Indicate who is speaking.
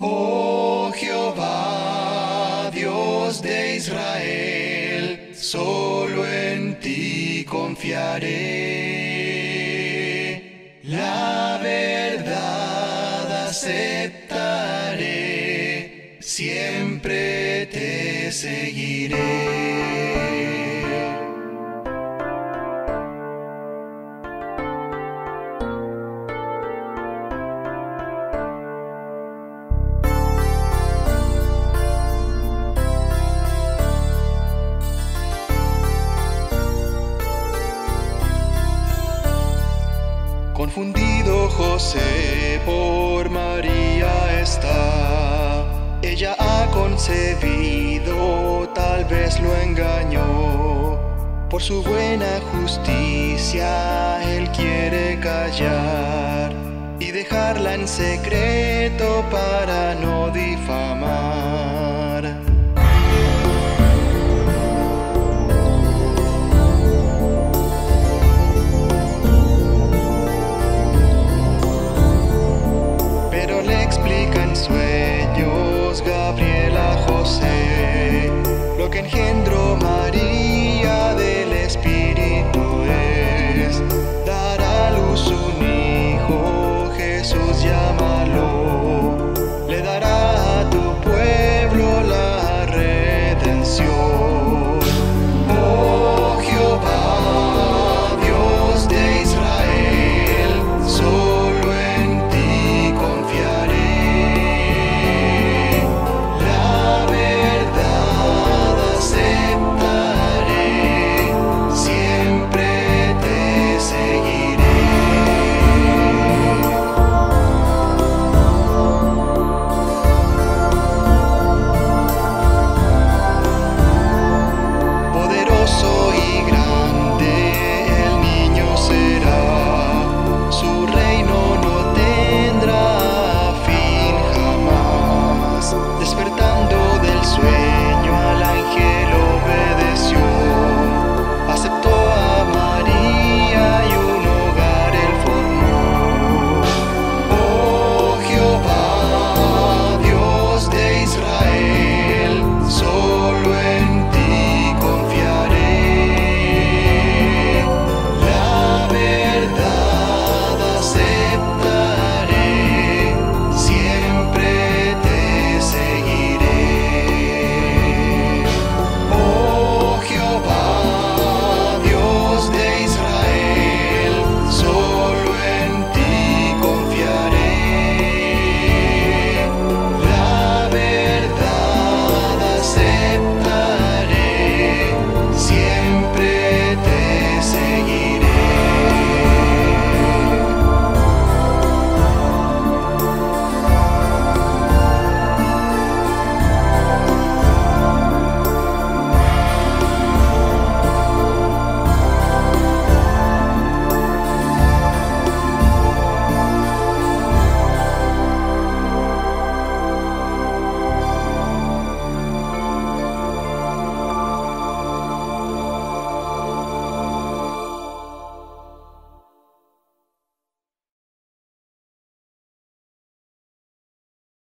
Speaker 1: Oh Jehová, Dios de Israel, solo en ti confiaré. La verdad aceptaré, siempre te seguiré. Confundido José por María está, ella ha concebido, tal vez lo engañó. Por su buena justicia él quiere callar y dejarla en secreto para no Lo que engendró María.